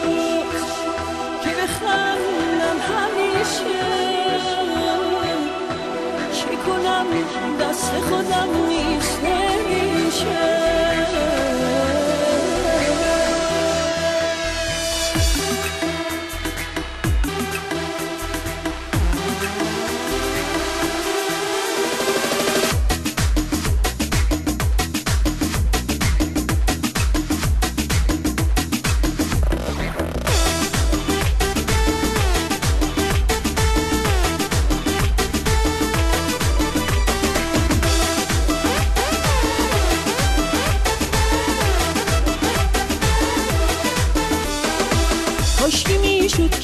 شد که بخندم همیشه. چه کنم؟ دست خودم نیست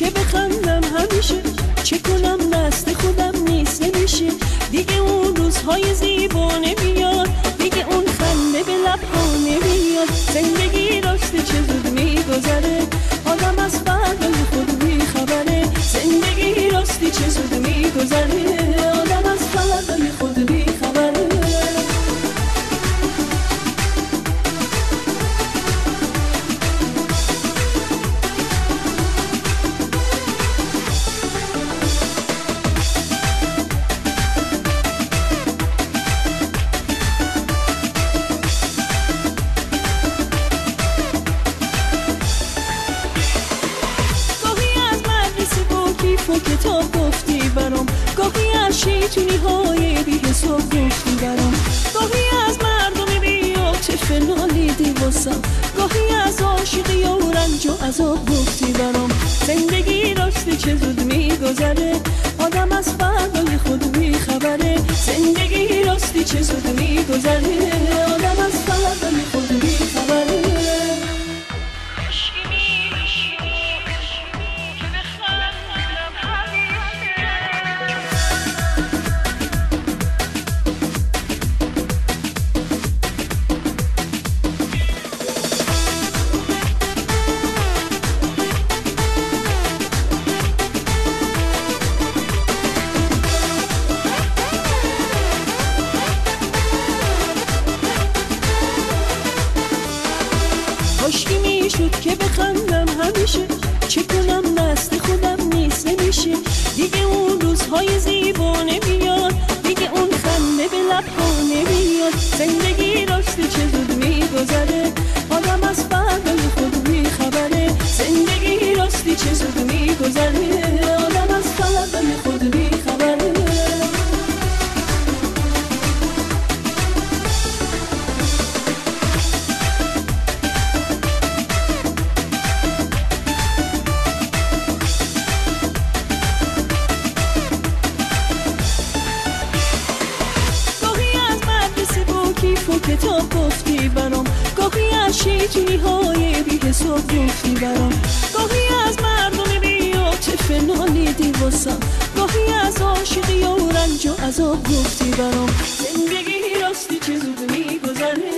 که بخندم همیشه. چه کنم دست خودم؟ با کیف و کتاب گفتی برام. گاهی از شیطونی های بی حساب گفتی برام گاهی از مردم بی عاطفه نالیدی واسم. گاهی از عاشقی و رنج و عذاب گفتی برام. زندگی راستی چه زود میگذره. آدم از فردای کاشکی می‌شد که بخندم همیشه. چه کنم دست خودم نیست نمیشه. دیگه اون روزهای زیبا نمیاد دیگه اون خنده به لبها نمیاد زندگی راستی چه زود میگذره. آدم از فردای خود میخبره. زندگی راستی چه زود کتاب گفتی برام گاهی از شیطونی های بی حساب گفتی برام. گاهی از مردم بیاتف نالیدی واسم گاهی از عاشقی و رنج و عذاب گفتی برام. زندگی راستی چه زود میگذره